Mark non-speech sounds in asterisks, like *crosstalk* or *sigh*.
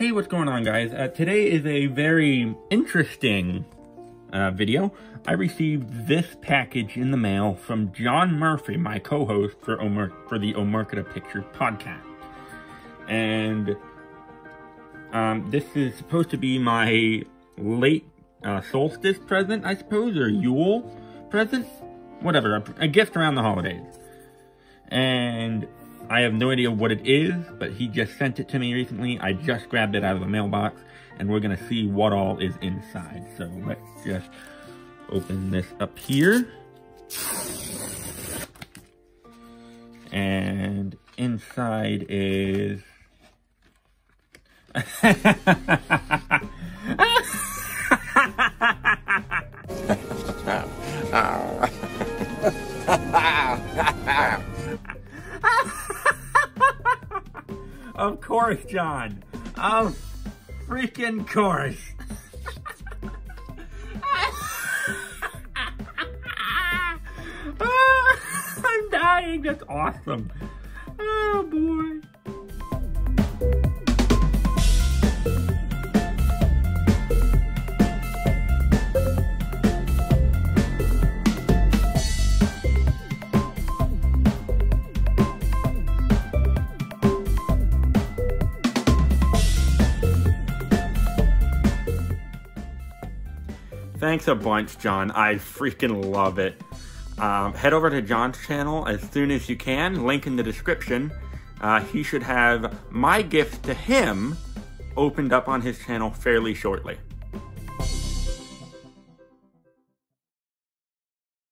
Hey, what's going on guys? Uh, today is a very interesting uh, video. I received this package in the mail from John Murphy, my co-host for, Omer for the Omerkata Pictures podcast. And um, this is supposed to be my late uh, solstice present, I suppose, or Yule present? Whatever, a, a gift around the holidays. And I have no idea what it is, but he just sent it to me recently. I just grabbed it out of the mailbox, and we're gonna see what all is inside. So let's just open this up here. And inside is... *laughs* *laughs* *laughs* Of course, John. Of freaking course. *laughs* Ah, I'm dying. That's awesome. Oh, boy. Thanks a bunch, John. I freaking love it. Um, head over to John's channel as soon as you can. Link in the description. Uh, he should have my gift to him opened up on his channel fairly shortly.